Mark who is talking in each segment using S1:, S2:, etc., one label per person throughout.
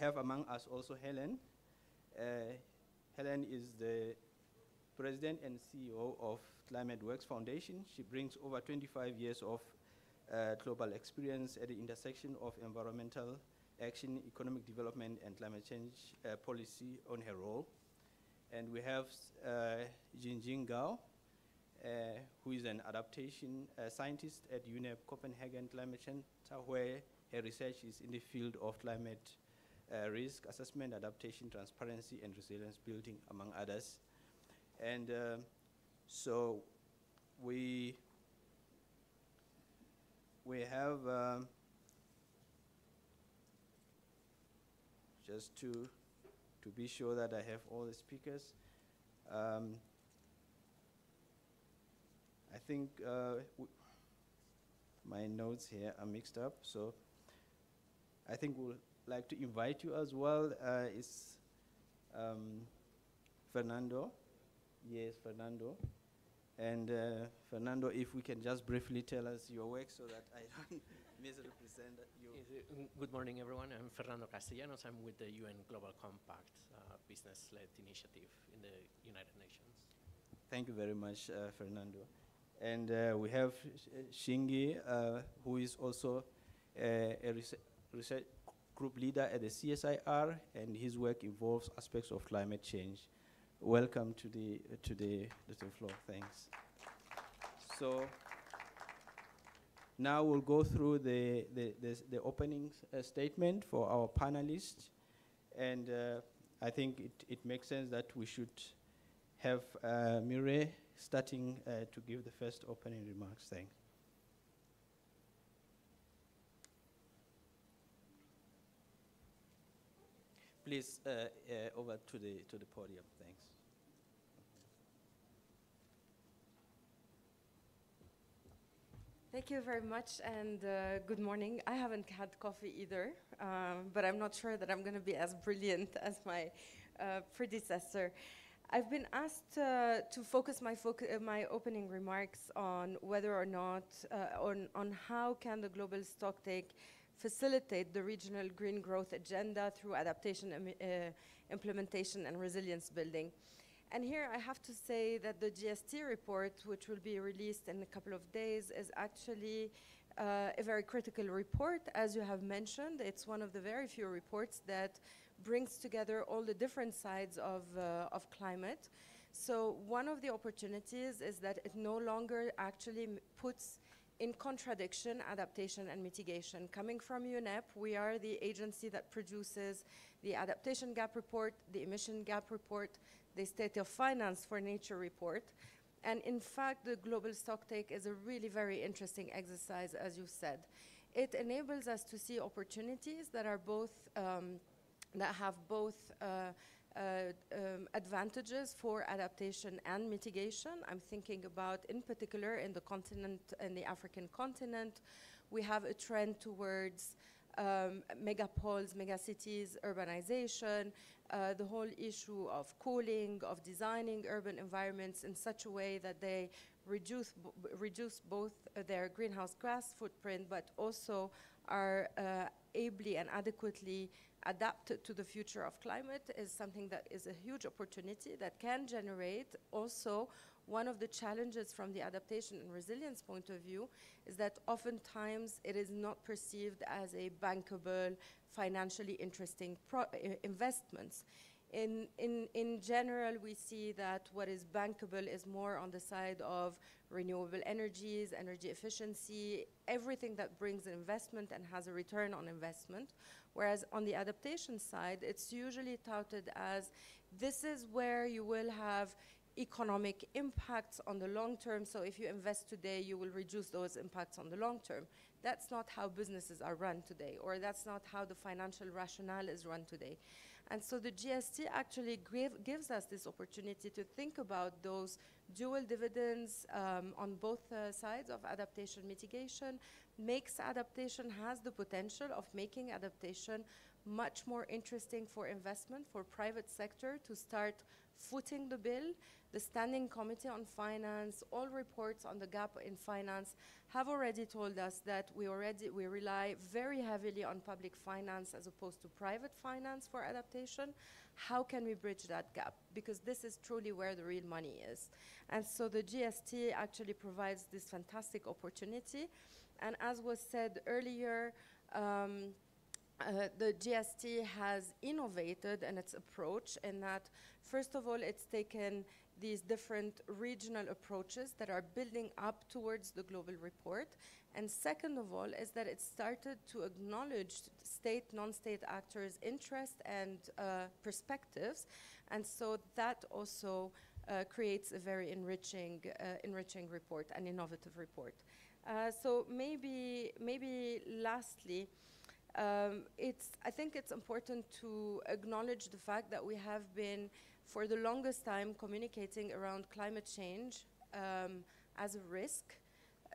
S1: have among us also Helen. Uh, Helen is the president and CEO of ClimateWorks Foundation. She brings over 25 years of uh, global experience at the intersection of environmental action, economic development, and climate change uh, policy on her role. And we have uh, Jingjing Gao, uh, who is an adaptation uh, scientist at UNEP Copenhagen Climate Center, where her research is in the field of climate uh, risk assessment, adaptation, transparency, and resilience building, among others. And uh, so we we have um, just to to be sure that I have all the speakers. Um, I think uh, my notes here are mixed up, so I think we'll like to invite you as well. Uh, is um, Fernando? Yes, Fernando. And uh, Fernando, if we can just briefly tell us your work so that I don't misrepresent you.
S2: Mm, good morning, everyone. I'm Fernando Castellanos. I'm with the UN Global Compact uh, business-led initiative in the United Nations.
S1: Thank you very much, uh, Fernando. And uh, we have Shingi, uh, who is also uh, a research group leader at the CSIR, and his work involves aspects of climate change welcome to the uh, to the little floor. Thanks. So now we'll go through the the, the, the opening uh, statement for our panelists, and uh, I think it, it makes sense that we should have uh, starting uh, to give the first opening remarks. Thanks. Please, uh, uh, over to the to the podium. Thanks.
S3: Thank you very much, and uh, good morning. I haven't had coffee either, um, but I'm not sure that I'm going to be as brilliant as my uh, predecessor. I've been asked uh, to focus my, foc uh, my opening remarks on whether or not, uh, on, on how can the global stocktake facilitate the regional green growth agenda through adaptation, uh, implementation, and resilience building. And here I have to say that the GST report, which will be released in a couple of days, is actually uh, a very critical report. As you have mentioned, it's one of the very few reports that brings together all the different sides of, uh, of climate. So one of the opportunities is that it no longer actually puts in contradiction adaptation and mitigation. Coming from UNEP, we are the agency that produces the adaptation gap report, the emission gap report, the State of Finance for Nature report. And in fact, the global stocktake is a really very interesting exercise, as you said. It enables us to see opportunities that are both, um, that have both uh, um, advantages for adaptation and mitigation. I'm thinking about, in particular, in the continent, in the African continent, we have a trend towards um, megapoles, megacities, urbanization, uh, the whole issue of cooling, of designing urban environments in such a way that they reduce, reduce both uh, their greenhouse gas footprint, but also are uh, ably and adequately adapted to the future of climate is something that is a huge opportunity that can generate also one of the challenges from the adaptation and resilience point of view is that oftentimes it is not perceived as a bankable, financially interesting investments. In, in, in general, we see that what is bankable is more on the side of renewable energies, energy efficiency, everything that brings investment and has a return on investment. Whereas on the adaptation side, it's usually touted as this is where you will have economic impacts on the long term. So if you invest today, you will reduce those impacts on the long term. That's not how businesses are run today, or that's not how the financial rationale is run today. And so the GST actually give, gives us this opportunity to think about those dual dividends um, on both uh, sides of adaptation mitigation, makes adaptation, has the potential of making adaptation much more interesting for investment, for private sector to start footing the bill. The Standing Committee on Finance, all reports on the gap in finance have already told us that we already we rely very heavily on public finance as opposed to private finance for adaptation. How can we bridge that gap? Because this is truly where the real money is. And so the GST actually provides this fantastic opportunity. And as was said earlier, um, uh, the GST has innovated in its approach in that, first of all, it's taken these different regional approaches that are building up towards the global report. And second of all, is that it started to acknowledge state, non-state actors' interests and uh, perspectives. And so that also uh, creates a very enriching, uh, enriching report, an innovative report. Uh, so maybe, maybe lastly, um, it's, I think it's important to acknowledge the fact that we have been for the longest time communicating around climate change um, as a risk.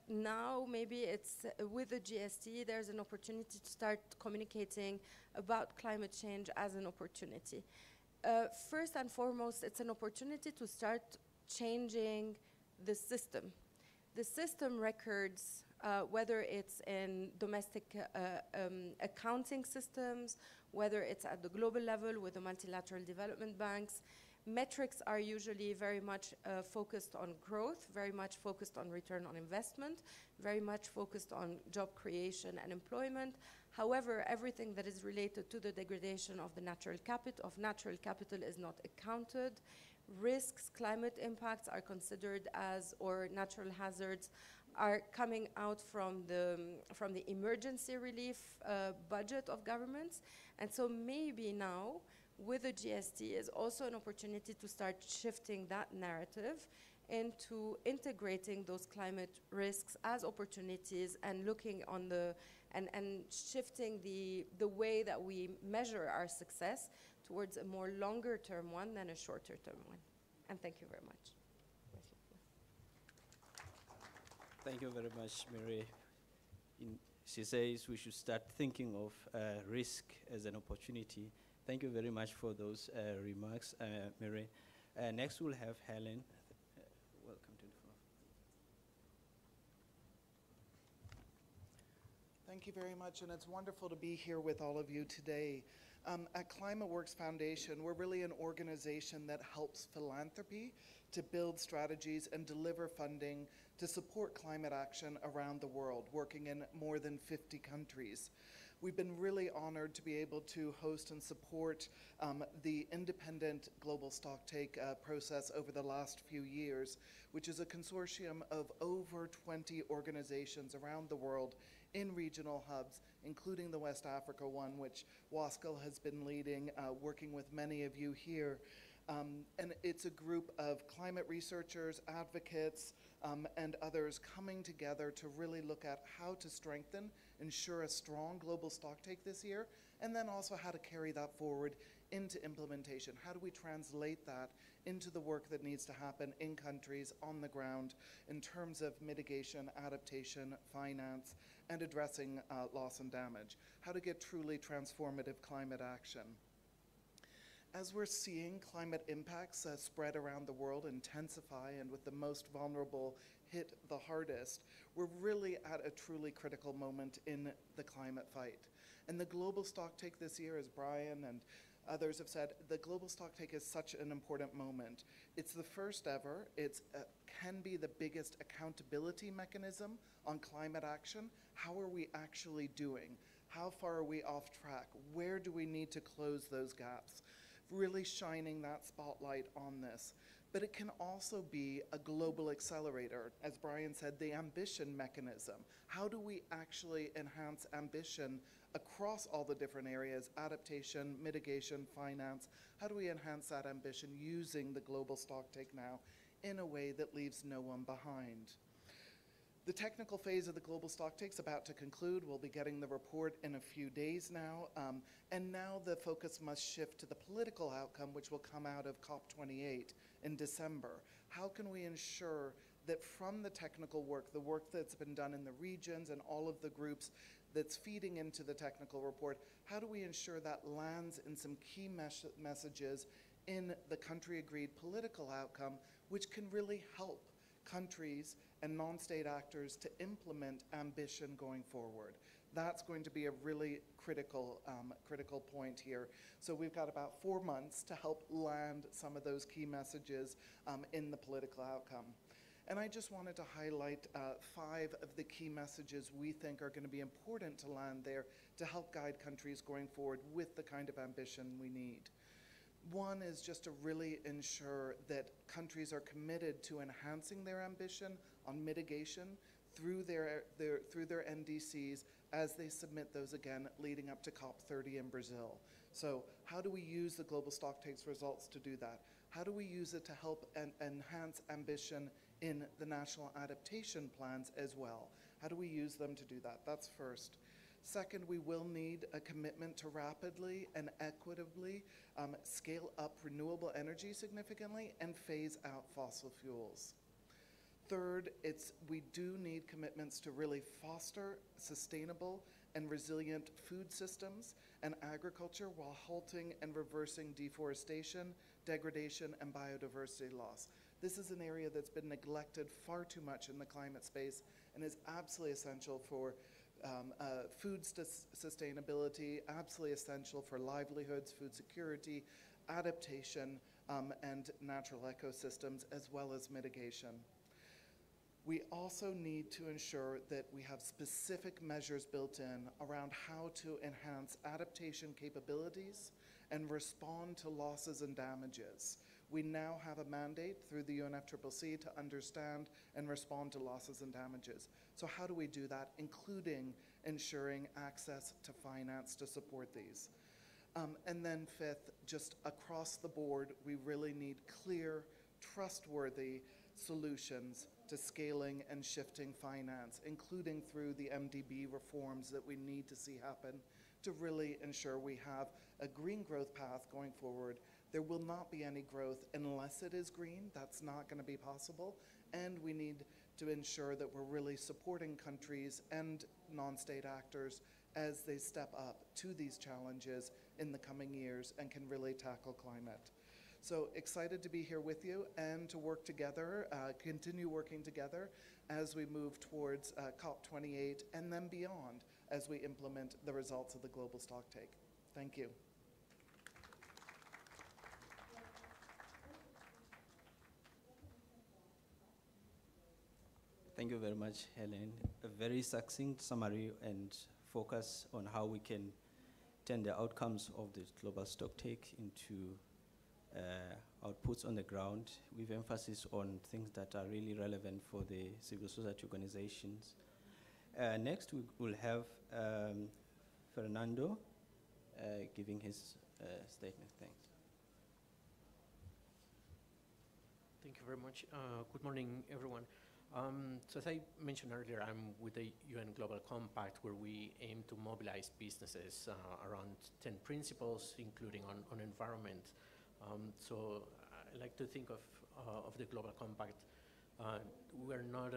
S3: Now, maybe it's uh, with the GST, there's an opportunity to start communicating about climate change as an opportunity. Uh, first and foremost, it's an opportunity to start changing the system. The system records, uh, whether it's in domestic uh, um, accounting systems, whether it's at the global level with the multilateral development banks, Metrics are usually very much uh, focused on growth, very much focused on return on investment, very much focused on job creation and employment. However, everything that is related to the degradation of the natural capital of natural capital is not accounted. Risks, climate impacts are considered as, or natural hazards are coming out from the, from the emergency relief uh, budget of governments. And so maybe now with the GST is also an opportunity to start shifting that narrative into integrating those climate risks as opportunities and looking on the and, and shifting the the way that we measure our success towards a more longer term one than a shorter term one. And thank you very much.
S1: Thank you very much, Mary. In, she says we should start thinking of uh, risk as an opportunity Thank you very much for those uh, remarks, uh, Mary. Uh, next, we'll have Helen. Uh, welcome to the floor.
S4: Thank you very much, and it's wonderful to be here with all of you today. Um, at ClimateWorks Foundation, we're really an organization that helps philanthropy to build strategies and deliver funding to support climate action around the world, working in more than 50 countries. We've been really honored to be able to host and support um, the independent global stocktake uh, process over the last few years, which is a consortium of over 20 organizations around the world in regional hubs, including the West Africa one, which WASCAL has been leading, uh, working with many of you here. Um, and it's a group of climate researchers, advocates, um, and others coming together to really look at how to strengthen ensure a strong global stocktake this year, and then also how to carry that forward into implementation. How do we translate that into the work that needs to happen in countries on the ground in terms of mitigation, adaptation, finance, and addressing uh, loss and damage? How to get truly transformative climate action. As we're seeing climate impacts uh, spread around the world, intensify, and with the most vulnerable hit the hardest, we're really at a truly critical moment in the climate fight. And the global stocktake this year, as Brian and others have said, the global stocktake is such an important moment. It's the first ever. It uh, can be the biggest accountability mechanism on climate action. How are we actually doing? How far are we off track? Where do we need to close those gaps? Really shining that spotlight on this but it can also be a global accelerator. As Brian said, the ambition mechanism. How do we actually enhance ambition across all the different areas adaptation, mitigation, finance? How do we enhance that ambition using the global stocktake now in a way that leaves no one behind? The technical phase of the global stocktake is about to conclude. We'll be getting the report in a few days now. Um, and now the focus must shift to the political outcome, which will come out of COP28 in December. How can we ensure that from the technical work, the work that's been done in the regions and all of the groups, that's feeding into the technical report, how do we ensure that lands in some key mes- messages in the country agreed political outcome, which can really help countries and non state actors to implement ambition going forward? That's going to be a really critical, um, critical point here. So we've got about four months to help land some of those key messages um, in the political outcome. And I just wanted to highlight uh, five of the key messages we think are going to be important to land there to help guide countries going forward with the kind of ambition we need. One is just to really ensure that countries are committed to enhancing their ambition on mitigation through their, their, through their NDCs as they submit those again leading up to COP30 in Brazil. So, how do we use the global stocktakes results to do that? How do we use it to help en- enhance ambition in the national adaptation plans as well? How do we use them to do that? That's first. Second, we will need a commitment to rapidly and equitably um, scale up renewable energy significantly and phase out fossil fuels. Third, it's we do need commitments to really foster sustainable and resilient food systems and agriculture while halting and reversing deforestation, degradation, and biodiversity loss. This is an area that's been neglected far too much in the climate space and is absolutely essential for um, uh, food sus- sustainability, absolutely essential for livelihoods, food security, adaptation, um, and natural ecosystems, as well as mitigation. We also need to ensure that we have specific measures built in around how to enhance adaptation capabilities and respond to losses and damages. We now have a mandate through the UNFCCC to understand and respond to losses and damages. So, how do we do that, including ensuring access to finance to support these? Um, and then, fifth, just across the board, we really need clear, trustworthy solutions to scaling and shifting finance, including through the MDB reforms that we need to see happen to really ensure we have a green growth path going forward. There will not be any growth unless it is green. That's not going to be possible. And we need to ensure that we're really supporting countries and non state actors as they step up to these challenges in the coming years and can really tackle climate. So excited to be here with you and to work together, uh, continue working together as we move towards uh, COP28 and then beyond as we implement the results of the global stocktake. Thank you.
S1: Thank you very much, Helen. A very succinct summary and focus on how we can turn the outcomes of the global stocktake into uh, outputs on the ground with emphasis on things that are really relevant for the civil society organizations. Uh, next, we will have um, Fernando uh, giving his uh, statement. Thanks.
S2: Thank you very much. Uh, good morning, everyone. Um, so as I mentioned earlier, I'm with the UN Global Compact, where we aim to mobilize businesses uh, around 10 principles, including on, on environment. Um, so I like to think of, uh, of the Global Compact. Uh, we're not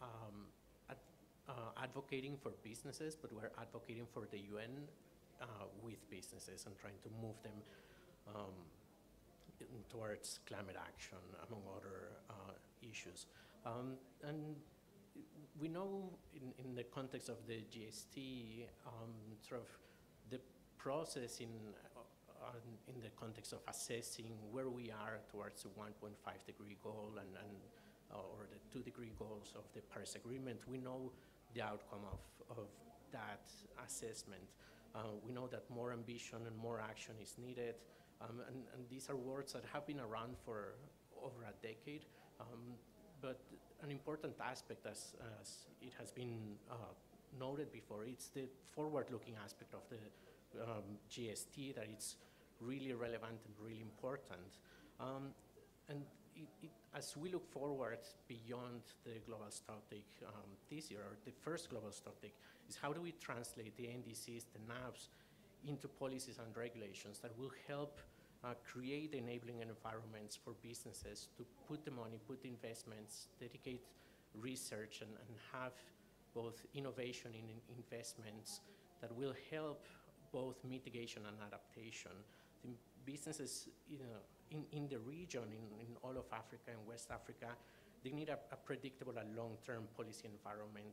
S2: um, ad, uh, advocating for businesses, but we're advocating for the UN uh, with businesses and trying to move them um, towards climate action, among other uh, issues. Um, and we know in, in the context of the GST, um, sort of the process in, uh, in the context of assessing where we are towards the 1.5 degree goal and, and uh, or the two degree goals of the Paris Agreement, we know the outcome of, of that assessment. Uh, we know that more ambition and more action is needed. Um, and, and, these are words that have been around for over a decade. Um, but an important aspect, as, as it has been uh, noted before, it's the forward-looking aspect of the um, GST that it's really relevant and really important. Um, and it, it, as we look forward beyond the global stocktake um, this year, or the first global stocktake, is how do we translate the NDCs, the NAPs, into policies and regulations that will help uh, create enabling environments for businesses to put the money, put the investments, dedicate research, and, and have both innovation in in investments that will help both mitigation and adaptation. The businesses you know, in, in the region, in, in all of Africa and West Africa, they need a, a predictable and long-term policy environment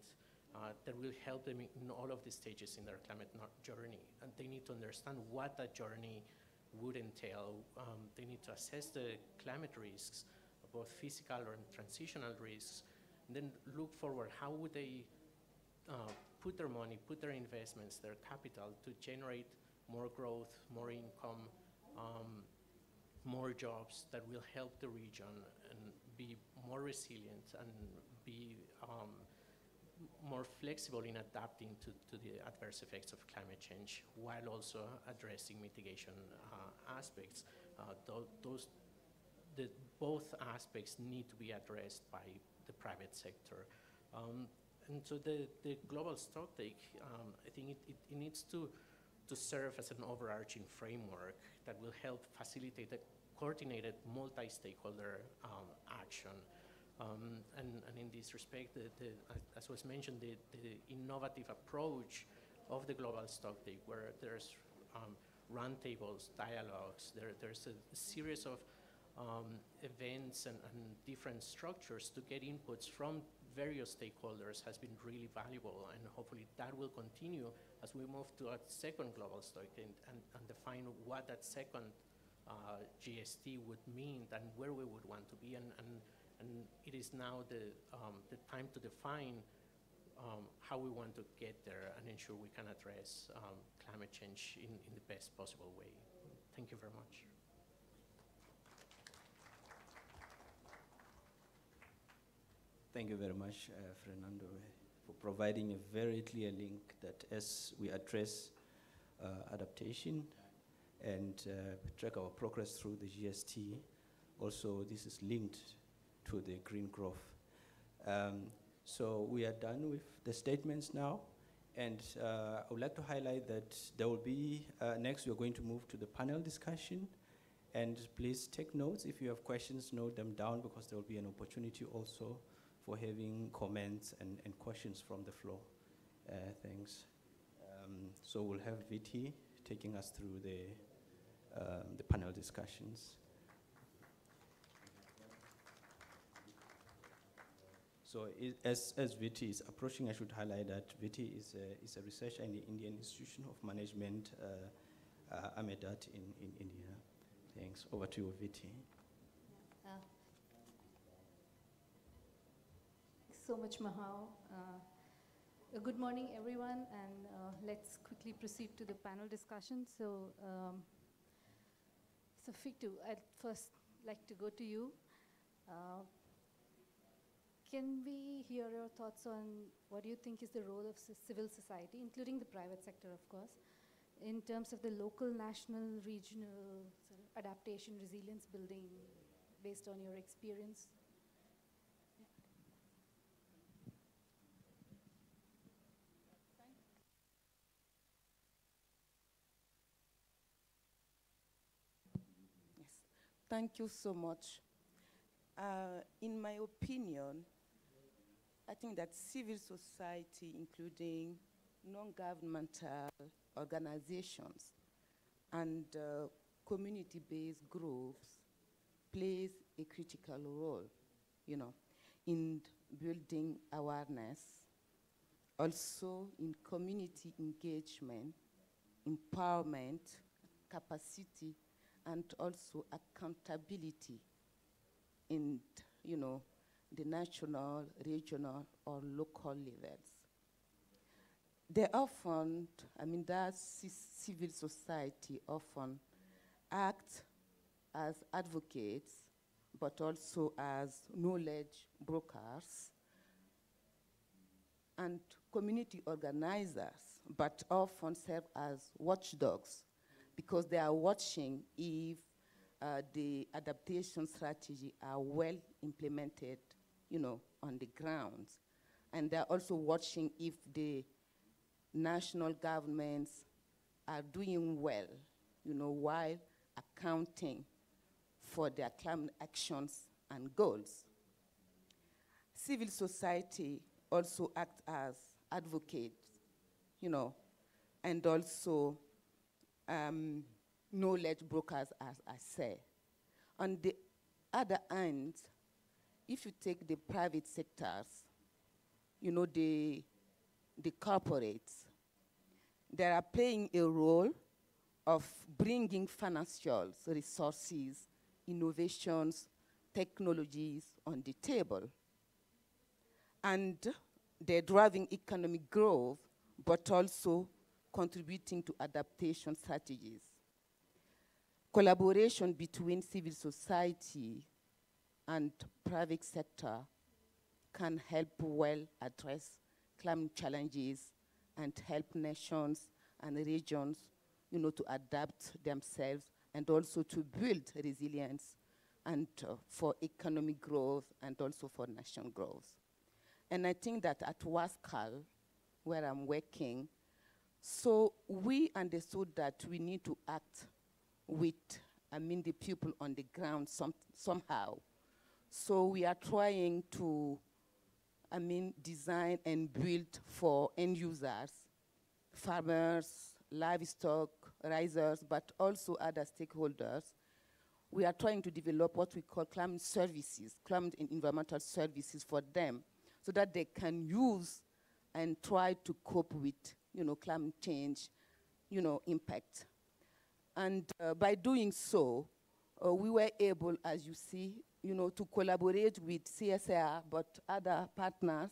S2: uh, that will help them in all of the stages in their climate journey. And they need to understand what that journey would entail. Um, they need to assess the climate risks, both physical and transitional risks, and then look forward, how would they uh, put their money, put their investments, their capital to generate more growth, more income, um, more jobs that will help the region and be more resilient and be um, more flexible in adapting to, to the adverse effects of climate change while also addressing mitigation uh, aspects. Uh, th those, the, both aspects need to be addressed by the private sector. Um, and so the, the global stocktake, um, I think it, it, it, needs to, to serve as an overarching framework that will help facilitate a coordinated multi-stakeholder um, action um, and, and, in this respect, the, the, as was mentioned, the, the, innovative approach of the global stocktake, where there's um, roundtables, dialogues, there, there's a, series of um, events and, and, different structures to get inputs from various stakeholders has been really valuable, and hopefully that will continue as we move to a second global stocktake and, and, and define what that second uh, GST would mean and where we would want to be, and, and and it is now the, um, the time to define um, how we want to get there and ensure we can address um, climate change in, in the best possible way. Thank you very much.
S1: Thank you very much, uh, Fernando, for providing a very clear link that as we address uh, adaptation and uh, track our progress through the GST, also this is linked to the green growth. Um, so we are done with the statements now. And uh, I would like to highlight that there will be, uh, next we're going to move to the panel discussion. And please take notes. If you have questions, note them down because there will be an opportunity also for having comments and, and questions from the floor. Uh, thanks. Um, so we'll have VT taking us through the, um, the panel discussions. So it, as, as VT is approaching, I should highlight that VT is a, is a researcher in the Indian Institution of Management, uh, uh, Ahmedabad in, in India. Thanks. Over to you, VT.
S5: Uh, so much, Mahao. Uh, good morning, everyone, and uh, let's quickly proceed to the panel discussion. So, um, so Fiktu, I'd first like to go to you. Can we hear your thoughts on what do you think is the role of civil society, including the private sector, of course, in terms of the local, national, regional sort of adaptation, resilience building based on your experience?
S6: Yes, thank you so much. Uh, in my opinion, I think that civil society, including non-governmental organizations and uh, community-based groups, plays a critical role, you know, in building awareness, also in community engagement, empowerment, capacity, and also accountability in, you know, the national, regional, or local levels. They often, I mean, that civil society often act as advocates, but also as knowledge brokers and community organizers, but often serve as watchdogs because they are watching if uh, the adaptation strategy are well implemented you know, on the ground. And they're also watching if the national governments are doing well, you know, while accounting for their climate actions and goals. Civil society also acts as advocates, you know, and also um, knowledge brokers, as I say. On the other hand, if you take the private sectors, you know, the, the corporates, they are playing a role of bringing financial resources, innovations, technologies on the table. And they're driving economic growth, but also contributing to adaptation strategies. Collaboration between civil society and private sector can help well address climate challenges and help nations and regions you know, to adapt themselves and also to build resilience and uh, for economic growth and also for national growth. And I think that at WASCAL, where I'm working, so we understood that we need to act with, I mean, the people on the ground some, somehow. So we are trying to, I mean, design and build for end users, farmers, livestock, risers, but also other stakeholders. We are trying to develop what we call climate services, climate and environmental services for them, so that they can use and try to cope with, you know, climate change, you know, impact. And uh, by doing so, uh, we were able, as you see, you know, to collaborate with CSR, but other partners,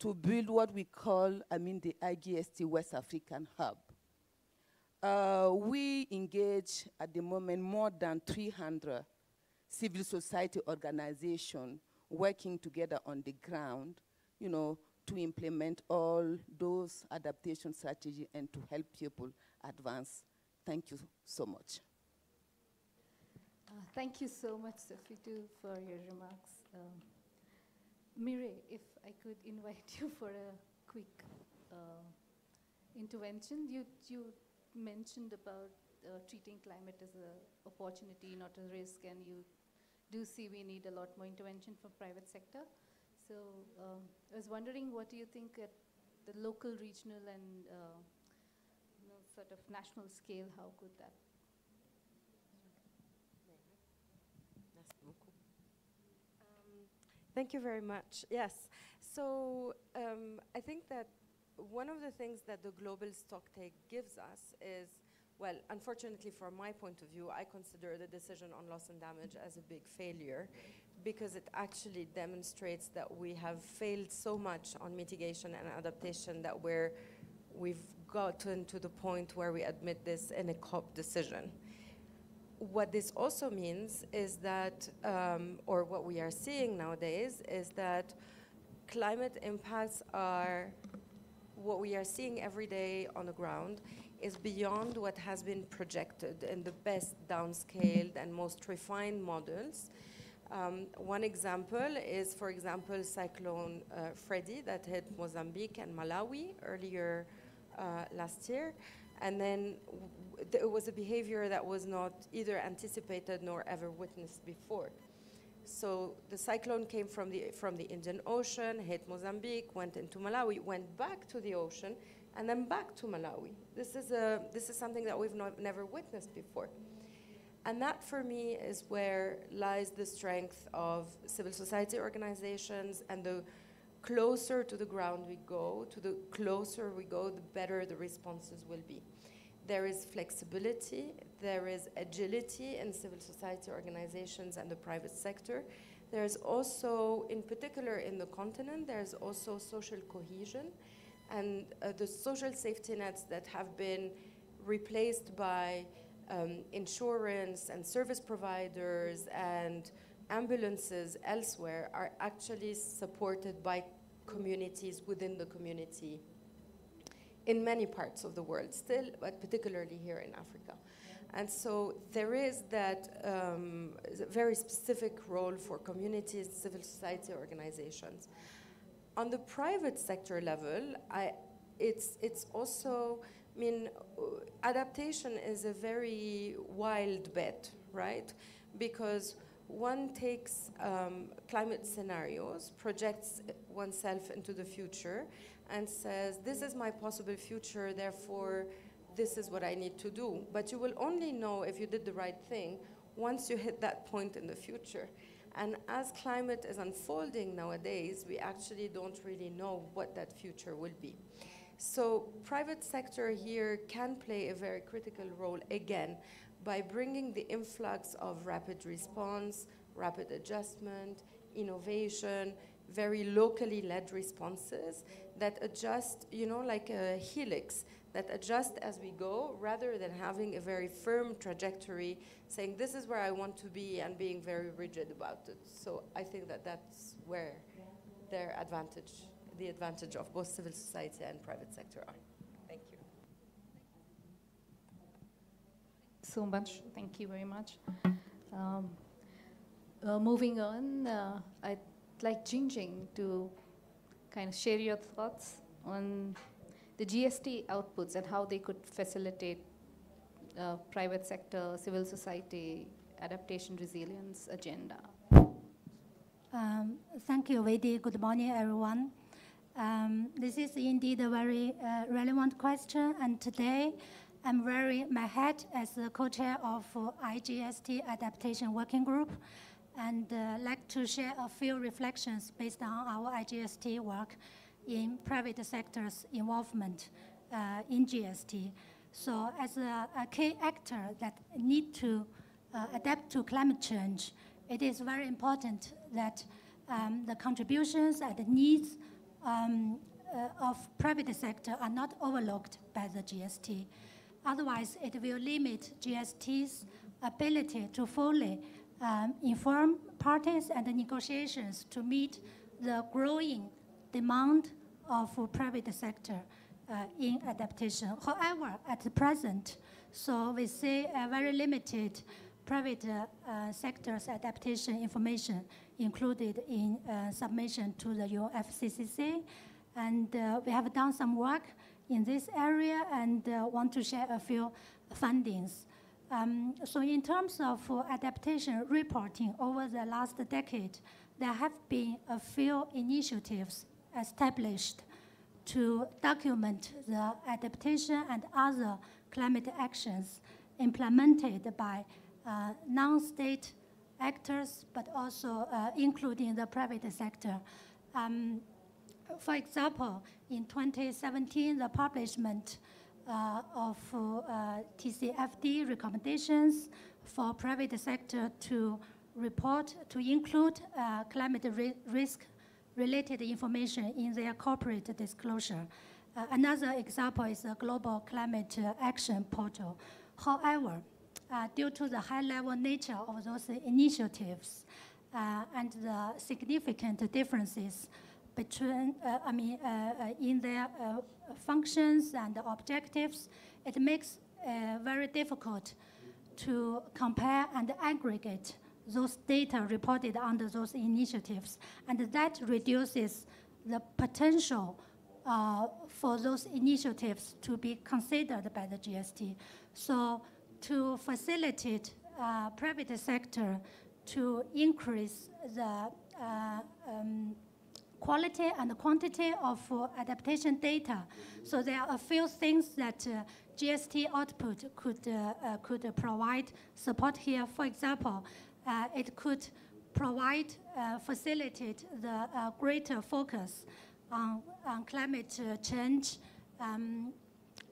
S6: to build what we call, I mean, the IGST West African Hub. Uh, we engage at the moment more than 300 civil society organizations working together on the ground, you know, to implement all those adaptation strategies and to help people advance. Thank you so much.
S5: Uh, thank you so much, Sofitu, for your remarks. Um, Mire, if I could invite you for a quick uh, intervention. You, you mentioned about uh, treating climate as an opportunity, not a risk, and you do see we need a lot more intervention from private sector. So um, I was wondering, what do you think at the local, regional, and uh, you know, sort of national scale, how could that?
S3: Um, thank you very much. Yes. So um, I think that one of the things that the global stocktake gives us is, well, unfortunately from my point of view, I consider the decision on loss and damage as a big failure because it actually demonstrates that we have failed so much on mitigation and adaptation that we're, we've gotten to the point where we admit this in a COP decision. What this also means is that, um, or what we are seeing nowadays, is that climate impacts are what we are seeing every day on the ground is beyond what has been projected in the best downscaled and most refined models. Um, one example is, for example, Cyclone uh, Freddy that hit Mozambique and Malawi earlier uh, last year. And then it was a behavior that was not either anticipated nor ever witnessed before. So the cyclone came from the, from the Indian Ocean, hit Mozambique, went into Malawi, went back to the ocean, and then back to Malawi. This is, a, this is something that we've not, never witnessed before. And that, for me, is where lies the strength of civil society organizations and the closer to the ground we go, to the closer we go, the better the responses will be. There is flexibility, there is agility in civil society organizations and the private sector. There's also, in particular in the continent, there's also social cohesion and uh, the social safety nets that have been replaced by um, insurance and service providers and ambulances elsewhere are actually supported by communities within the community in many parts of the world still, but particularly here in Africa. And so there is that um, very specific role for communities, civil society organizations. On the private sector level, I, it's, it's also, I mean, adaptation is a very wild bet, right? Because one takes um, climate scenarios, projects oneself into the future, and says, This is my possible future, therefore, this is what I need to do. But you will only know if you did the right thing once you hit that point in the future. And as climate is unfolding nowadays, we actually don't really know what that future will be. So private sector here can play a very critical role again by bringing the influx of rapid response, rapid adjustment, innovation, very locally led responses that adjust, you know, like a helix that adjust as we go rather than having a very firm trajectory saying this is where I want to be and being very rigid about it. So I think that that's where their advantage, the advantage of both civil society and private sector are. Thank you.
S5: So much, thank you very much. Um, uh, moving on, uh, I'd like Jingjing to kind of share your thoughts on the GST outputs and how they could facilitate uh, private sector, civil society adaptation resilience agenda.
S7: Um, thank you, Vedi. Good morning, everyone. Um, this is indeed a very uh, relevant question, and today I'm wearing my hat as the co-chair of uh, IGST Adaptation Working Group, and uh, like to share a few reflections based on our IGST work in private sector's involvement uh, in GST. So as a, a, key actor that need to uh, adapt to climate change, it is very important that um, the contributions and the needs um, uh, of private sector are not overlooked by the GST. Otherwise, it will limit GST's ability to fully um, inform parties and negotiations to meet the growing demand of private sector uh, in adaptation. However, at the present, so we see a very limited private uh, sector's adaptation information included in uh, submission to the UNFCCC. And uh, we have done some work in this area and uh, want to share a few findings. Um, so in terms of adaptation reporting over the last decade, there have been a few initiatives established to document the adaptation and other climate actions implemented by uh, non-state actors, but also uh, including the private sector. Um, for example, in 2017, the uh, of uh, TCFD recommendations for private sector to report to include uh, climate risk related information in their corporate disclosure. Uh, another example is the Global Climate Action Portal. However, uh, due to the high-level nature of those initiatives uh, and the significant differences between, uh, I mean, uh, uh, in their functions and objectives, it makes very difficult to compare and aggregate those data reported under those initiatives. And that reduces the potential uh, for those initiatives to be considered by the GST. So to facilitate uh, private sector to increase the uh, um, quality and quantity of uh, adaptation data. So there are a few things that uh, GST output could, uh, could provide support here. For example, it could provide, facilitate the greater focus on, on climate change um,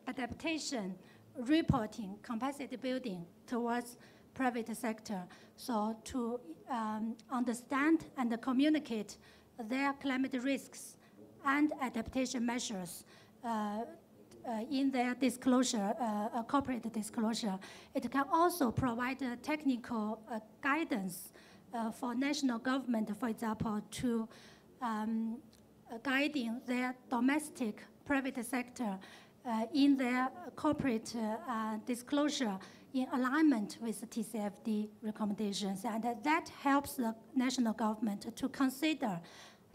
S7: adaptation, reporting, capacity building towards private sector. So to um, understand and communicate their climate risks and adaptation measures uh, uh, in their disclosure, uh, corporate disclosure. It can also provide technical uh, guidance for national government, for example, to um, guiding their domestic private sector uh, in their corporate uh, disclosure in alignment with TCFD recommendations. And that helps the national government to consider,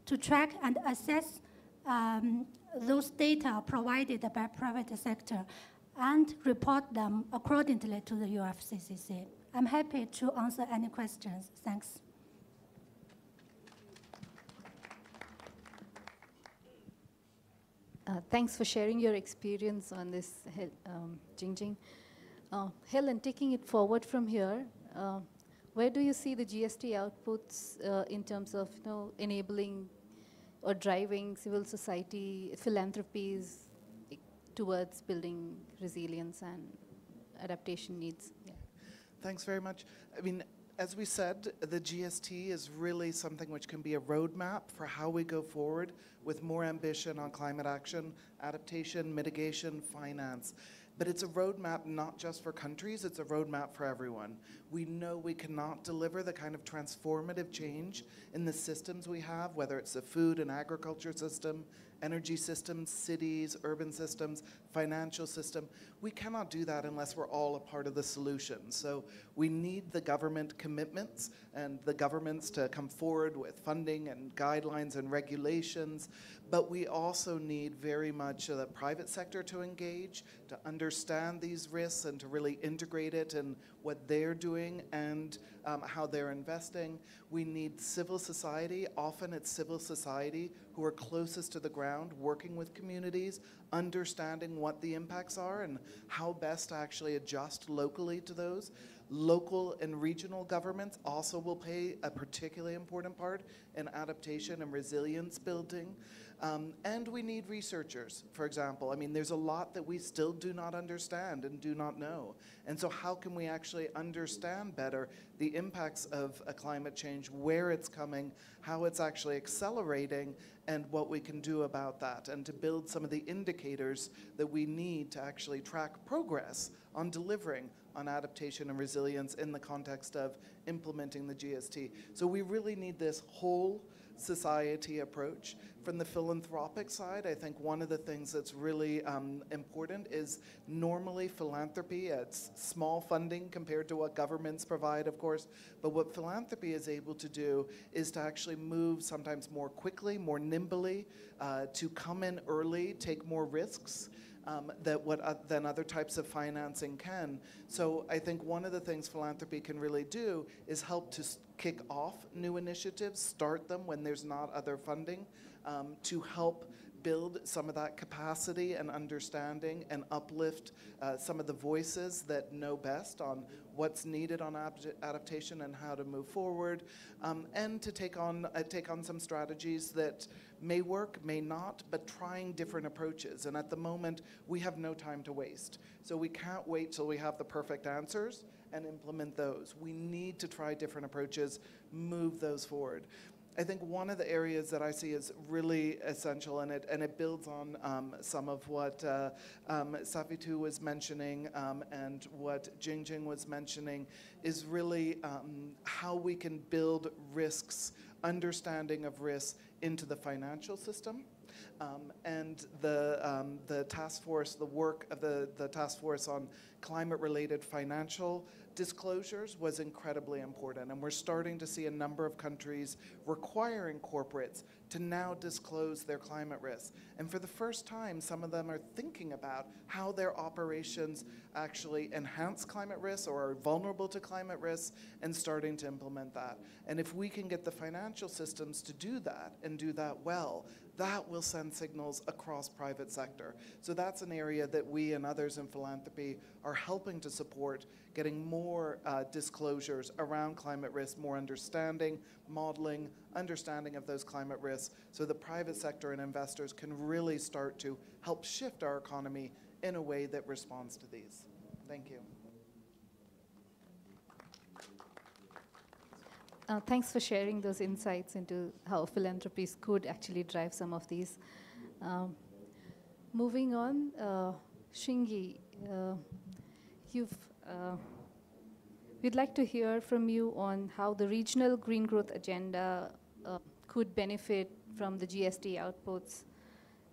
S7: to track and assess um, those data provided by private sector and report them accordingly to the UFCCC. I'm happy to answer any questions. Thanks.
S5: Uh, thanks for sharing your experience on this, um, Jingjing. Uh, Helen, taking it forward from here, uh, where do you see the GST outputs uh, in terms of you know, enabling or driving civil society philanthropies towards building resilience and adaptation needs? Yeah.
S4: Thanks very much. I mean, as we said, the GST is really something which can be a roadmap for how we go forward with more ambition on climate action, adaptation, mitigation, finance. But it's a roadmap not just for countries, it's a roadmap for everyone. We know we cannot deliver the kind of transformative change in the systems we have, whether it's the food and agriculture system, energy systems, cities, urban systems, financial system. We cannot do that unless we're all a part of the solution. So we need the government commitments and the governments to come forward with funding and guidelines and regulations. But we also need very much the private sector to engage, to understand these risks and to really integrate it in what they're doing and um, how they're investing. We need civil society. Often it's civil society who are closest to the ground, working with communities, understanding what the impacts are and how best to actually adjust locally to those. Local and regional governments also will play a particularly important part in adaptation and resilience building. Um, and we need researchers, for example. I mean, there's a lot that we still do not understand and do not know. And so, how can we actually understand better the impacts of a climate change, where it's coming, how it's actually accelerating, and what we can do about that, and to build some of the indicators that we need to actually track progress on delivering on adaptation and resilience in the context of implementing the GST. So, we really need this whole society approach. From the philanthropic side, I think one of the things that's really um, important is normally philanthropy, it's small funding compared to what governments provide, of course, but what philanthropy is able to do is to actually move sometimes more quickly, more nimbly, uh, to come in early, take more risks um, that what uh, than other types of financing can. So I think one of the things philanthropy can really do is help to kick off new initiatives, start them when there's not other funding, um, to help build some of that capacity and understanding and uplift uh, some of the voices that know best on what's needed on adaptation and how to move forward, um, and to take on uh, take on some strategies that may work, may not, but trying different approaches. And at the moment, we have no time to waste. So we can't wait till we have the perfect answers and implement those. We need to try different approaches, move those forward. I think one of the areas that I see is really essential, and it and it builds on um, some of what uh, um, Safitu was mentioning um, and what Jingjing was mentioning, is really um, how we can build risks, understanding of risks into the financial system. Um, and the, um, the task force, the work of the, the task force on climate related financial disclosures was incredibly important. And we're starting to see a number of countries requiring corporates to now disclose their climate risks. And for the first time, some of them are thinking about how their operations actually enhance climate risks or are vulnerable to climate risks and starting to implement that. And if we can get the financial systems to do that and do that well, that will send signals across private sector. So that's an area that we and others in philanthropy are helping to support, getting more uh, disclosures around climate risk, more understanding, modeling, understanding of those climate risks, so the private sector and investors can really start to help shift our economy in a way that responds to these. Thank you.
S5: Uh, thanks for sharing those insights into how philanthropies could actually drive some of these. Um, moving on, uh, Shingi, uh, you've, uh, we'd like to hear from you on how the regional green growth agenda uh, could benefit from the GST outputs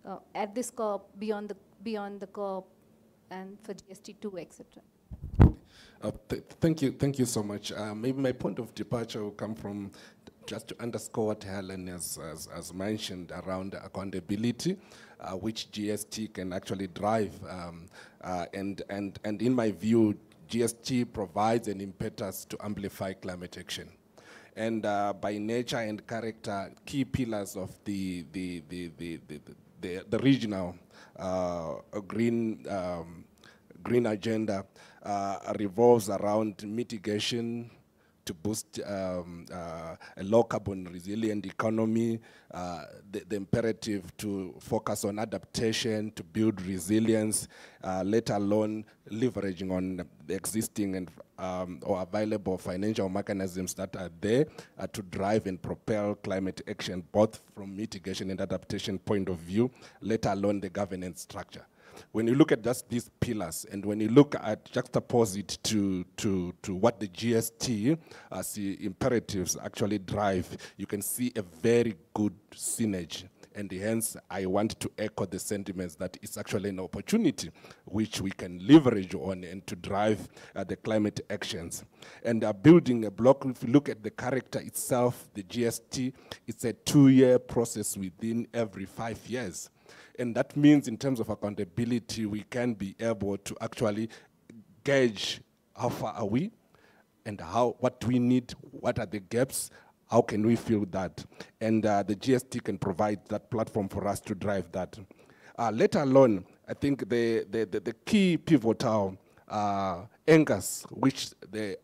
S5: uh, at this COP, beyond the, beyond the COP, and for GST2, etc.
S8: Uh, th thank you, thank you so much. Uh, maybe my point of departure will come from just to underscore what Helen has, has, has mentioned around accountability, uh, which GST can actually drive. Um, uh, and, and, and in my view, GST provides an impetus to amplify climate action. And uh, by nature and character, key pillars of the, the, the, the, the, the, the regional uh, green, um, green agenda revolves around mitigation, to boost um, uh, a low carbon resilient economy, uh, the, the, imperative to focus on adaptation, to build resilience, uh, let alone leveraging on the existing and um, or available financial mechanisms that are there uh, to drive and propel climate action, both from mitigation and adaptation point of view, let alone the governance structure when you look at just these pillars and when you look at juxtapose it to, to, to what the GST as the imperatives actually drive, you can see a very good synergy. And hence, I want to echo the sentiments that it's actually an opportunity which we can leverage on and to drive uh, the climate actions. And uh, building a block, if you look at the character itself, the GST, it's a two-year process within every five years. And that means in terms of accountability, we can be able to actually gauge how far are we and how what we need, what are the gaps, how can we fill that? And uh, the GST can provide that platform for us to drive that. Uh, let alone, I think the, the, the, the key pivotal uh, anchors which the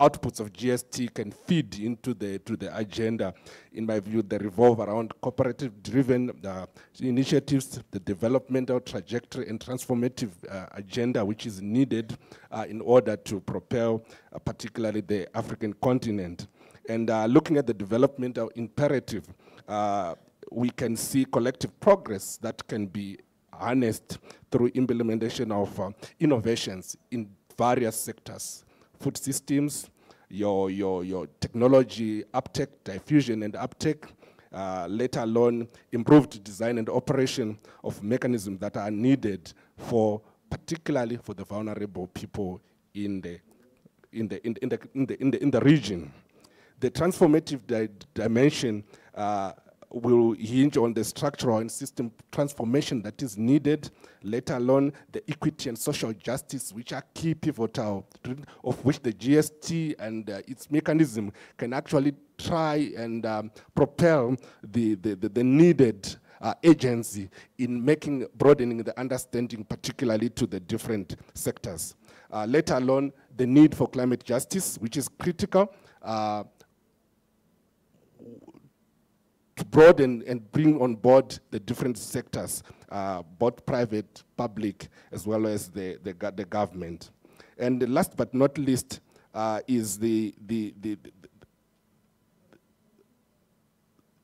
S8: outputs of GST can feed into the to the agenda. In my view, they revolve around cooperative-driven uh, initiatives, the developmental trajectory and transformative uh, agenda which is needed uh, in order to propel uh, particularly the African continent. And uh, looking at the developmental imperative, uh, we can see collective progress that can be harnessed through implementation of innovations in various sectors food systems, your, your, your technology uptake, diffusion and uptake, uh, let alone improved design and operation of mechanisms that are needed for particularly for the vulnerable people in the, in the, in the, in the, in the, in the, region. The transformative di dimension uh, will hinge on the structural and system transformation that is needed, let alone the equity and social justice, which are key pivotal, of which the GST and uh, its mechanism can actually try and um, propel the, the, the, the needed uh, agency in making broadening the understanding, particularly to the different sectors. Uh, let alone the need for climate justice, which is critical. Uh, to broaden and bring on board the different sectors, uh, both private, public, as well as the, the, the government. And last but not least uh, is the, the, the,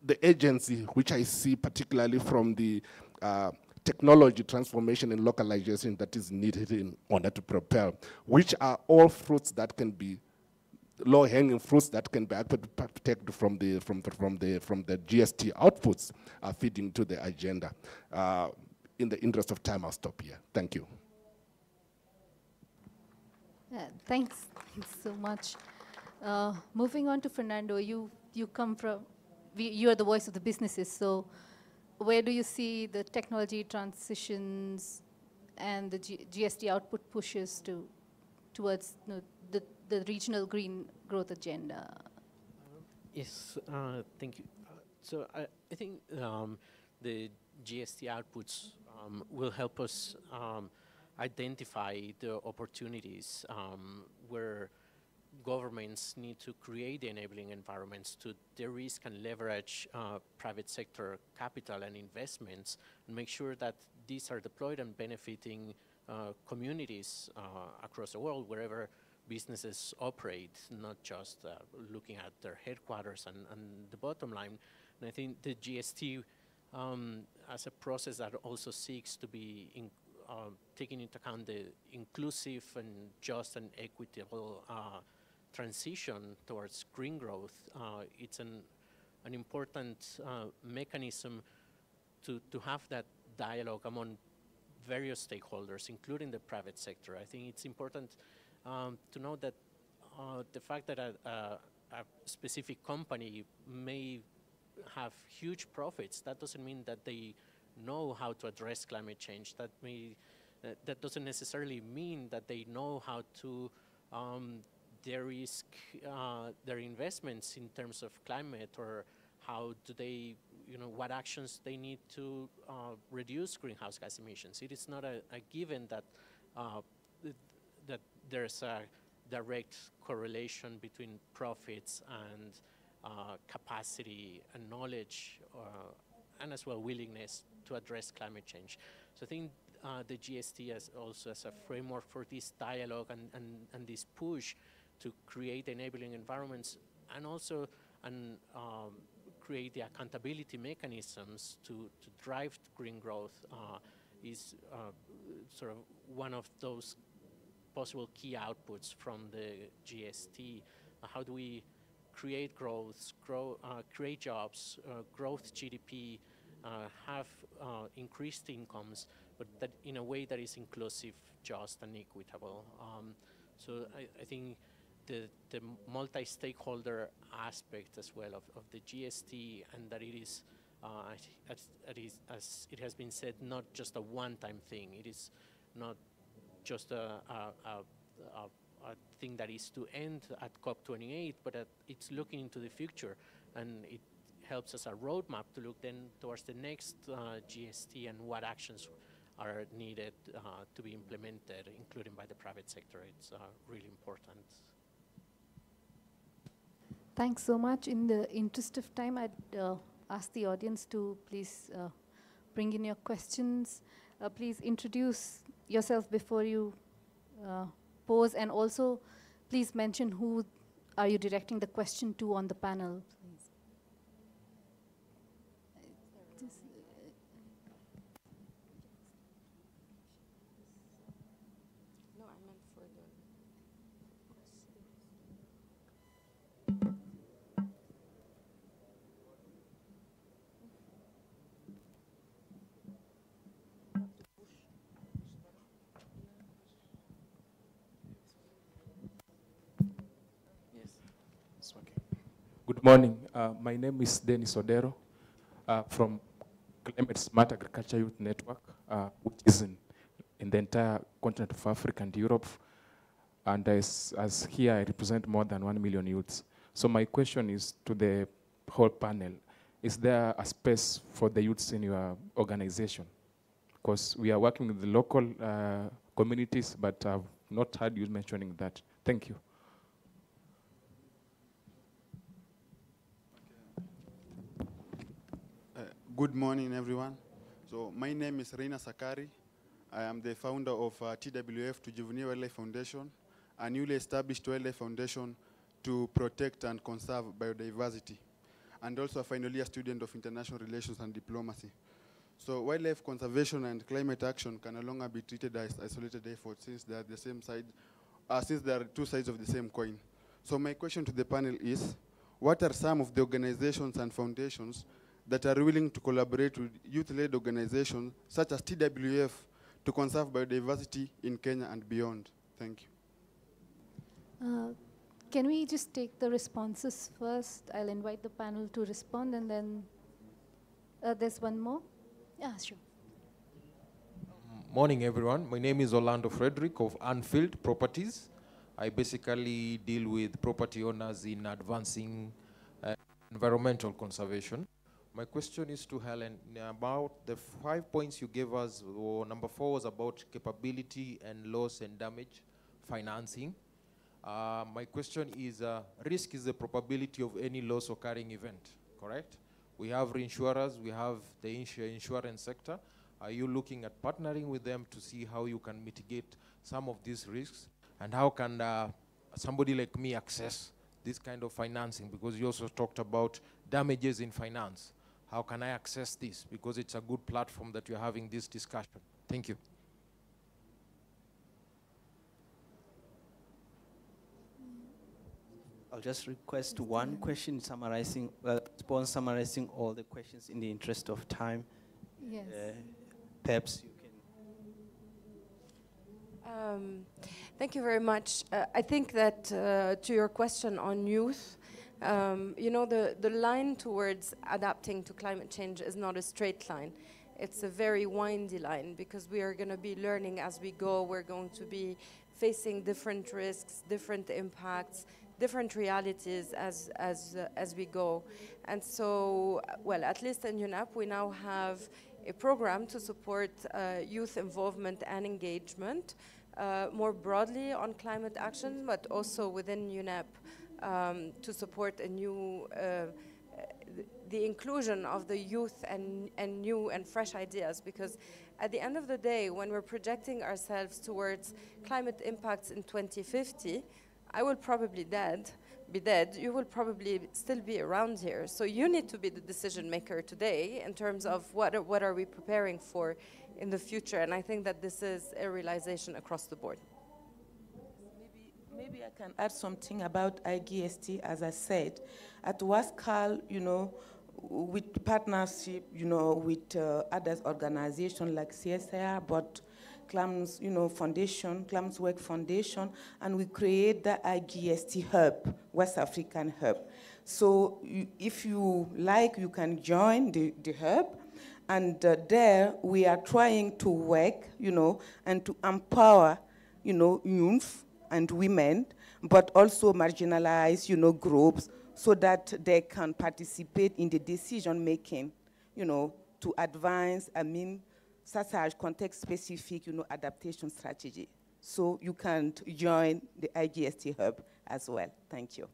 S8: the, agency, which I see particularly from the uh, technology transformation and localization that is needed in order to propel, which are all fruits that can be low-hanging fruits that can be protected from the from the from the from the GST outputs are feeding to the agenda. Uh, in the interest of time, I'll stop here. Thank you.
S5: Thanks. Thanks so much. Uh, moving on to Fernando, you you come from you are the voice of the businesses. So, where do you see the technology transitions and the G GST output pushes to towards you know, the regional green growth agenda?
S2: Yes, uh, thank you. Uh, so I, I think um, the GST outputs um, will help us um, identify the opportunities um, where governments need to create the enabling environments to de-risk and leverage uh, private sector capital and investments and make sure that these are deployed and benefiting uh, communities uh, across the world wherever businesses operate, not just uh, looking at their headquarters and, and, the bottom line. And I think the GST, um, as a process that also seeks to be in, uh, taking into account the inclusive and just and equitable uh, transition towards green growth, uh, it's an, an important uh, mechanism to, to have that dialogue among various stakeholders, including the private sector. I think it's important um, to know that uh, the fact that a, a, a, specific company may have huge profits, that doesn't mean that they know how to address climate change. That may uh, that doesn't necessarily mean that they know how to um, de-risk uh, their investments in terms of climate or how do they, you know, what actions they need to uh, reduce greenhouse gas emissions. It is not a, a given that, uh, that there's a direct correlation between profits and uh, capacity and knowledge uh, and as well willingness to address climate change. So I think uh, the GST as also as a framework for this dialogue and, and, and this push to create enabling environments and also and um, create the accountability mechanisms to, to drive green growth uh, is uh, sort of one of those possible key outputs from the GST. Uh, how do we create growth, grow, uh, create jobs, uh, growth GDP, uh, have increased incomes, but that in a way that is inclusive, just, and equitable. Um, so I, I think the, the multi-stakeholder aspect as well of, of the GST and that it is, uh, as, as it has been said, not just a one-time thing. It is not just a, a, a, a, thing that is to end at COP28, but it's looking into the future and it helps us a roadmap to look then towards the next uh, GST and what actions are needed uh, to be implemented, including by the private sector. It's uh, really important.
S5: Thanks so much. In the interest of time, I'd uh, ask the audience to please uh, bring in your questions. Uh, please introduce yourself before you uh, pose, and also please mention who are you directing the question to on the panel.
S9: Uh, my name is Dennis Odero uh, from Climate Smart Agriculture Youth Network, uh, which is in, in, the entire continent of Africa and Europe. And as, as here, I represent more than 1 million youths. So my question is to the whole panel. Is there a space for the youths in your organization? Because we are working with the local uh, communities, but I've not heard you mentioning that. Thank you.
S10: Good morning, everyone. So my name is Reina Sakari. I am the founder of uh, TWF to Juvenile Wildlife Foundation, a newly established wildlife foundation to protect and conserve biodiversity, and also finally a final year student of international relations and diplomacy. So wildlife conservation and climate action can no longer be treated as isolated efforts since they are the same side, uh, since they are two sides of the same coin. So my question to the panel is, what are some of the organizations and foundations that are willing to collaborate with youth-led organizations such as TWF to conserve biodiversity in Kenya and beyond. Thank you.
S5: Uh, can we just take the responses first? I'll invite the panel to respond and then uh, there's one more. Yeah, sure.
S11: Morning, everyone. My name is Orlando Frederick of Anfield Properties. I basically deal with property owners in advancing uh, environmental conservation. My question is to Helen about the five points you gave us. Number four was about capability and loss and damage financing. Uh, my question is, uh, risk is the probability of any loss occurring event, correct? We have reinsurers, we have the insurance sector. Are you looking at partnering with them to see how you can mitigate some of these risks? And how can uh, somebody like me access this kind of financing? Because you also talked about damages in finance how can I access this? Because it's a good platform that you're having this discussion. Thank you.
S1: I'll just request one question summarizing, well, response summarizing all the questions in the interest of time.
S5: Yes. Uh,
S1: perhaps you
S3: can. Um, thank you very much. Uh, I think that uh, to your question on youth, um, you know, the, the line towards adapting to climate change is not a straight line. it's a very windy line because we are going to be learning as we go. We're going to be facing different risks, different impacts, different realities as, as, uh, as we go. And so, well, at least in UNEP, we now have a program to support uh, youth involvement and engagement uh, more broadly on climate action, but also within UNEP um, to support a new uh, the inclusion of the youth and, and new and fresh ideas because at the end of the day, when we're projecting ourselves towards climate impacts in 2050, I will probably dead, be dead. You will probably still be around here. So you need to be the decision maker today in terms of what are, what are we preparing for in the future. And I think that this is a realization across the board.
S6: Maybe, I can add something about IGST. As I said, at WASCAL, you know, with partnership, you know, with uh, other organizations like CSIR, but CLAMS, you know, Foundation, ClimateWorks Foundation, and we create the IGST Hub, West African Hub. So you, if you like, you can join the, the hub, and uh, there we are trying to work, you know, and to empower, you know, youth and women, but also marginalized, you know, groups so that they can participate in the decision making, you know, to advance, I mean, such as context-specific, you know, adaptation strategy. So you can join the IGST Hub as well. Thank you.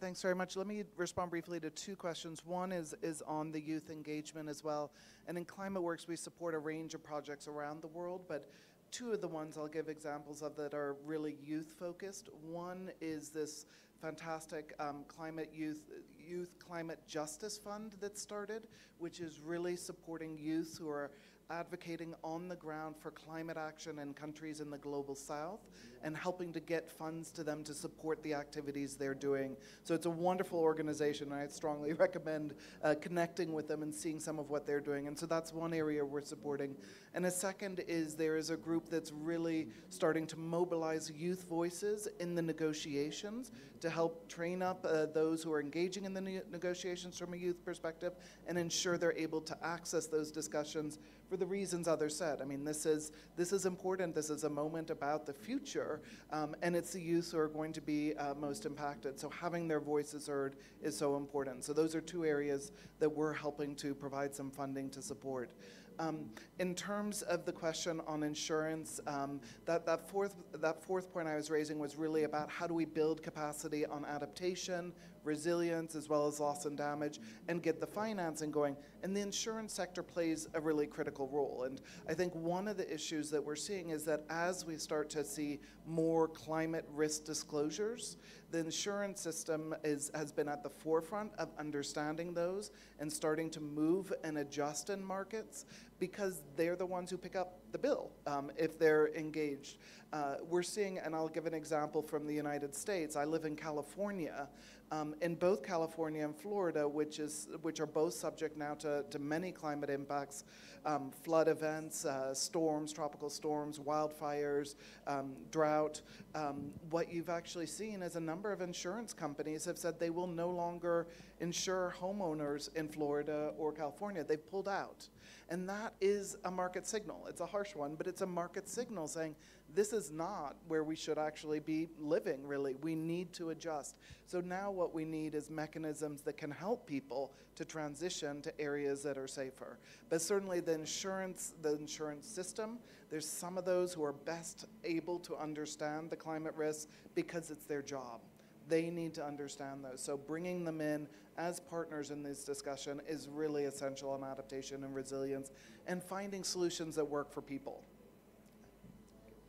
S4: Thanks very much. Let me respond briefly to two questions. One is, is on the youth engagement as well. And in ClimateWorks, we support a range of projects around the world, but two of the ones I'll give examples of that are really youth focused. One is this fantastic um, climate youth youth climate justice fund that started, which is really supporting youth who are advocating on the ground for climate action in countries in the global south and helping to get funds to them to support the activities they're doing. So it's a wonderful organization, and I strongly recommend uh, connecting with them and seeing some of what they're doing. And so that's one area we're supporting. And a second is there is a group that's really starting to mobilize youth voices in the negotiations to help train up uh, those who are engaging in the ne negotiations from a youth perspective and ensure they're able to access those discussions for the reasons others said. I mean, this is, this is important. This is a moment about the future, um, and it's the youth who are going to be uh, most impacted. So having their voices heard is so important. So those are two areas that we're helping to provide some funding to support. Um, in terms of the question on insurance, um, that, that, fourth, that fourth point I was raising was really about how do we build capacity on adaptation, resilience, as well as loss and damage, and get the financing going. And the insurance sector plays a really critical role. And I think one of the issues that we're seeing is that as we start to see more climate risk disclosures, the insurance system is, has been at the forefront of understanding those and starting to move and adjust in markets because they're the ones who pick up the bill um, if they're engaged. Uh, we're seeing, and I'll give an example from the United States. I live in California, um, in both California and Florida, which, is, which are both subject now to, to many climate impacts, um, flood events, uh, storms, tropical storms, wildfires, um, drought, um, what you've actually seen is a number of insurance companies have said they will no longer insure homeowners in Florida or California. They've pulled out. And that is a market signal. It's a harsh one, but it's a market signal saying this is not where we should actually be living, really. We need to adjust. So now what we need is mechanisms that can help people to transition to areas that are safer. But certainly the insurance, the insurance system, there's some of those who are best able to understand the climate risks because it's their job. They need to understand those. So bringing them in as partners in this discussion is really essential on adaptation and resilience and finding solutions that work for people.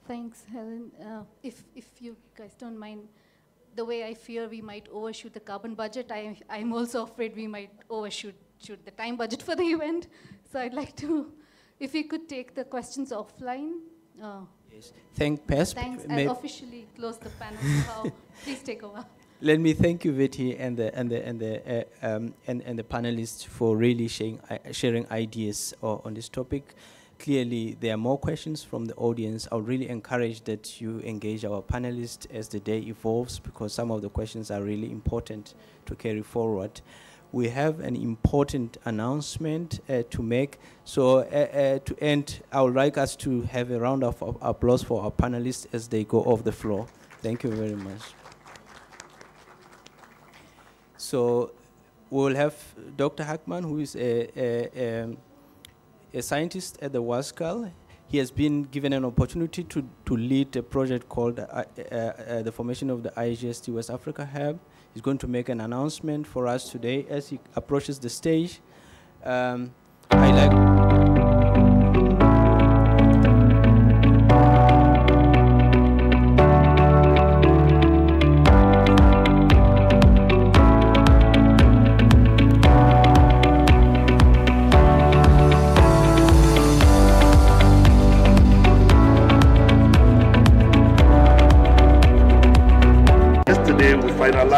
S5: Thanks, Helen. Uh, if, if you guys don't mind, the way I fear we might overshoot the carbon budget, I, I'm also afraid we might overshoot shoot the time budget for the event. So I'd like to, if we could take the questions offline. Uh,
S1: yes. Thank PESP.
S5: Thanks. I'll officially close the panel. So please take over.
S1: Let me thank you, Betty, and the and the and the uh, um, and and the panelists for really sharing uh, sharing ideas on this topic clearly there are more questions from the audience. I would really encourage that you engage our panelists as the day evolves because some of the questions are really important to carry forward. we have an important announcement uh, to make. So uh, uh, to end, I would like us to have a round of, applause for our panelists as they go off the floor. Thank you very much. So we will have Dr. Hackman, who is a, a, um, a scientist at the WASCAL. He has been given an opportunity to, to lead a project called uh, uh, uh, the formation of the IGST West Africa Hub. He's going to make an announcement for us today as he approaches the stage. Um, I like.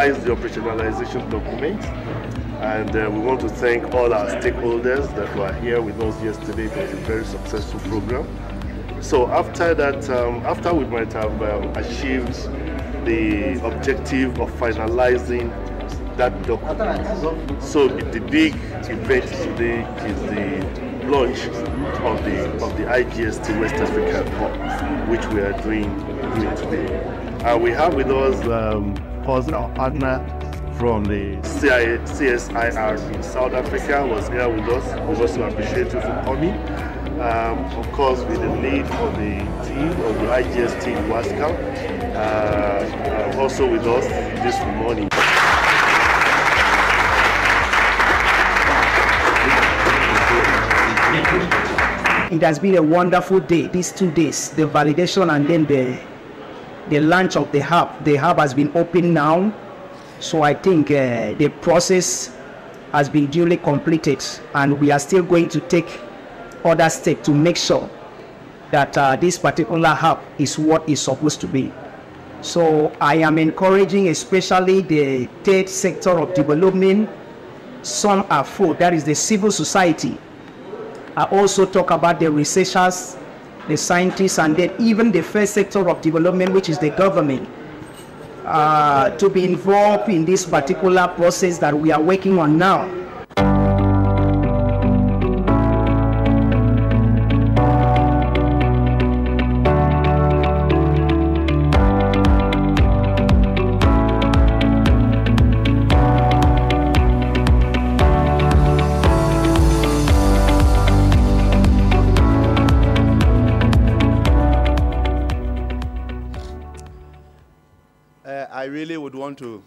S12: Finalized the operationalization document, and uh, we want to thank all our stakeholders that were here with us yesterday. It was a very successful program. So after that, um, after we might have um, achieved the objective of finalizing that document, so the big event today is the launch of the of the IGST West Africa Hub, which we are doing, doing today. And we have with us, um, our partner from the CIA, CSIR in South Africa was here with us. We also appreciate you for coming. Um, of course, with the lead of the team of the IGST team, Wascal, uh, uh, also with us this morning.
S13: It has been a wonderful day, these two days, the validation and then the, the launch of the hub. The hub has been opened now, so I think uh, the process has been duly completed and we are still going to take other steps to make sure that uh, this particular hub is what is supposed to be. So I am encouraging especially the third sector of development, some are full, that is the civil society, I also talk about the researchers, the scientists, and then even the first sector of development, which is the government, uh, to be involved in this particular process that we are working on now.
S12: Want to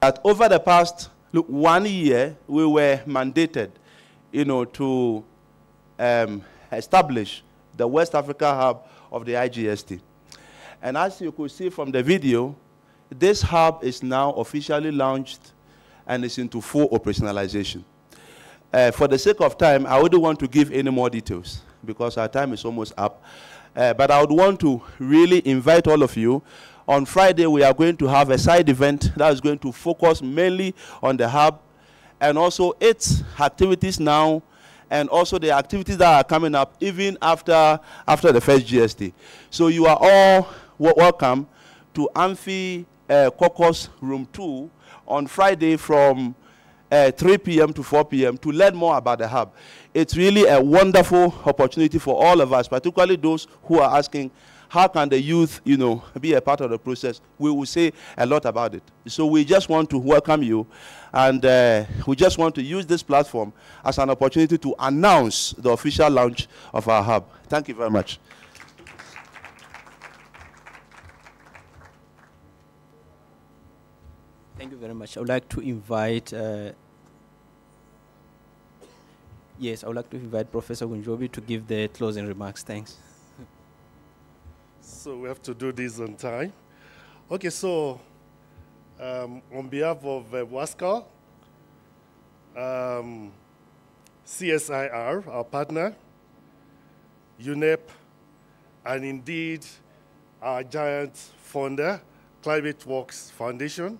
S12: that over the past look, one year we were mandated, you know, to um, establish the West Africa hub of the IGST. And as you could see from the video, this hub is now officially launched and is into full operationalization. Uh, for the sake of time, I wouldn't want to give any more details because our time is almost up. Uh, but I would want to really invite all of you. On Friday, we are going to have a side event that is going to focus mainly on the hub and also its activities now and also the activities that are coming up even after, after the first GST. So you are all welcome to Amphi uh, Caucus Room 2 on Friday from uh, 3 p.m. to 4 p.m. to learn more about the hub. It's really a wonderful opportunity for all of us, particularly those who are asking, how can the youth, you know, be a part of the process? We will say a lot about it. So we just want to welcome you, and uh, we just want to use this platform as an opportunity to announce the official launch of our hub. Thank you very much.
S1: Thank you very much. I would like to invite, uh, yes, I would like to invite Professor Gunjobi to give the closing remarks. Thanks.
S12: So we have to do this on time. Okay, so um, on behalf of uh, WASCAL, um, CSIR, our partner, UNEP, and indeed our giant funder, ClimateWorks Foundation,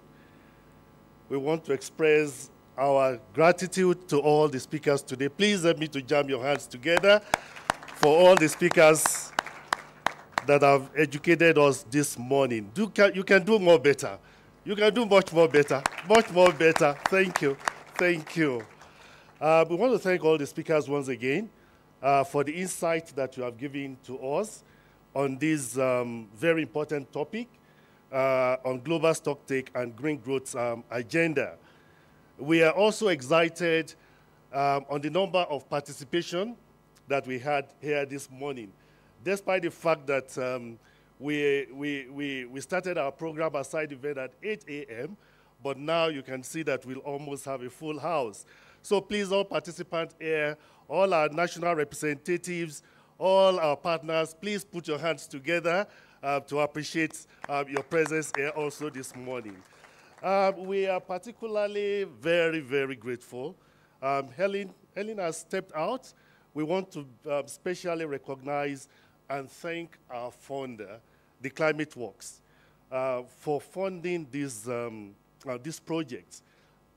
S12: we want to express our gratitude to all the speakers today. Please help me to jam your hands together
S14: for all the speakers that have educated us this morning. Do, can, you can do more better. You can do much more better, much more better. Thank you. Thank you. Uh, we want to thank all the speakers once again uh, for the insight that you have given to us on this um, very important topic uh, on global stocktake and green growth um, agenda. We are also excited um, on the number of participation that we had here this morning, despite the fact that um, we, we, we, we started our program aside event at 8 a.m., but now you can see that we'll almost have a full house. So please, all participants here, all our national representatives, all our partners, please put your hands together uh, to appreciate uh, your presence here also this morning. Uh, we are particularly very, very grateful. Um, Helen, Helen has stepped out. We want to uh, specially recognize and thank our founder, the ClimateWorks, uh, for funding this, um, uh, this project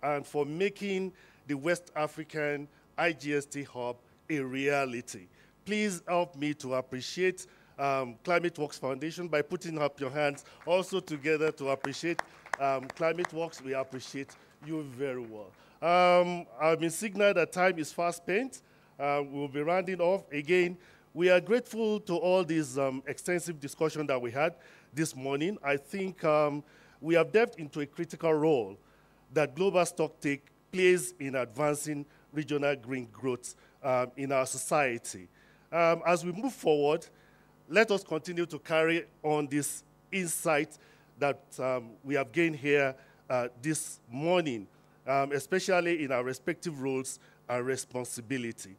S14: and for making the West African IGST hub a reality. Please help me to appreciate um, ClimateWorks Foundation by putting up your hands also together to appreciate um, ClimateWorks. We appreciate you very well. Um, I've been signaled that time is fast spent. Uh, we'll be rounding off again. We are grateful to all this um, extensive discussion that we had this morning. I think um, we have delved into a critical role that global stocktake plays in advancing regional green growth um, in our society. Um, as we move forward, let us continue to carry on this insight that um, we have gained here uh, this morning, um, especially in our respective roles and responsibility.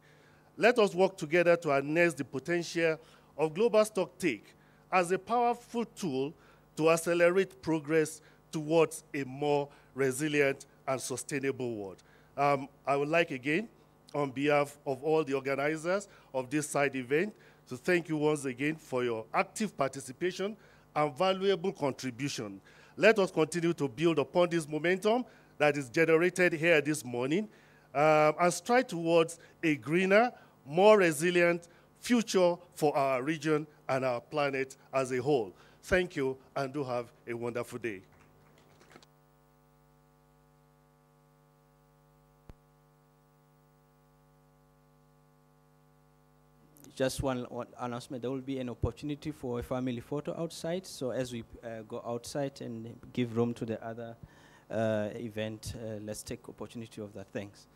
S14: Let us work together to harness the potential of global stocktake as a powerful tool to accelerate progress towards a more resilient and sustainable world. Um, I would like again, on behalf of all the organizers of this side event, to thank you once again for your active participation and valuable contribution. Let us continue to build upon this momentum that is generated here this morning um, and strive towards a greener, more resilient future for our region and our planet as a whole. Thank you and do have a wonderful day.
S1: Just one, one, announcement. There will be an opportunity for a family photo outside. So as we uh, go outside and give room to the other uh, event, uh, let's take opportunity of that. Thanks.